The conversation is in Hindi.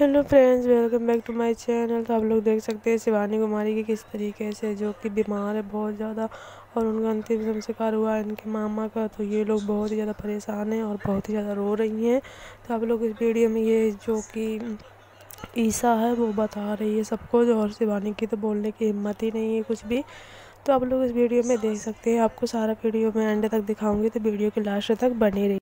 Hello friends welcome back to my channel तो आप लोग देख सकते हैं शिवानी कुमारी की किस तरीके से, जो कि बीमार है बहुत ज़्यादा, और उनका अंतिम संस्कार हुआ है इनके मामा का। तो ये लोग बहुत ही ज़्यादा परेशान हैं और बहुत ही ज़्यादा रो रही हैं। तो आप लोग इस वीडियो में ये जो कि ईसा है, वो बता रही है सबको और शिवानी की तो बोलने की हिम्मत ही नहीं है कुछ भी। तो आप लोग इस वीडियो में देख सकते हैं, आपको सारा वीडियो में एंड तक दिखाऊँगी तो वीडियो के लास्ट तक बनी रही